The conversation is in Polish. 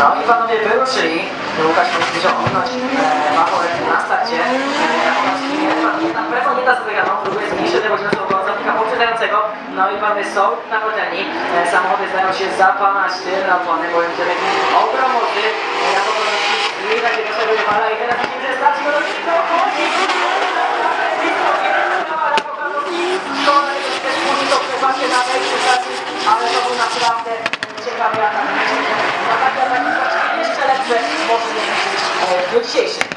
No i panowie wyruszyli. Łukasz mówi, że ominąć e, Machorek na starcie. E, na pewno nie da za wygraną, próbuje zmniejszyć tego ciosowego zawodnika poprzedzającego. No i panowie są na patelni. E, samochody zdają się za 12 na opony, bo będzie taki ogrom mocy. E, Ja po prostu widać jego sobie wywala i teraz widzimy, że starczy go do tego chodzi. Szkoda, że się też musi to przebaczyć na wejściu pracy, ale to był naprawdę ciekawy atak. modeling or.